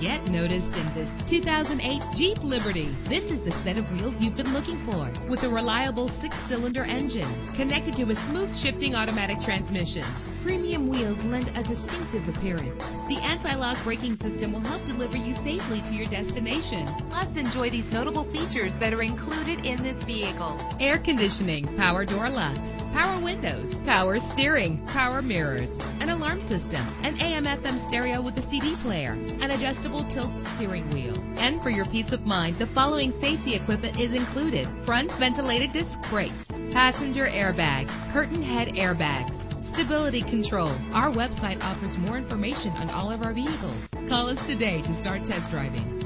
Get noticed in this 2008 Jeep Liberty. This is the set of wheels you've been looking for with a reliable six-cylinder engine connected to a smooth shifting automatic transmission. Premium wheels lend a distinctive appearance. The anti-lock braking system will help deliver you safely to your destination. Plus, enjoy these notable features that are included in this vehicle. Air conditioning, power door locks, power windows, power steering, power mirrors, an alarm system, an AM FM stereo with a CD player, an adjustable tilt steering wheel. And for your peace of mind, the following safety equipment is included. Front ventilated disc brakes, passenger airbag, curtain head airbags, stability control. Our website offers more information on all of our vehicles. Call us today to start test driving.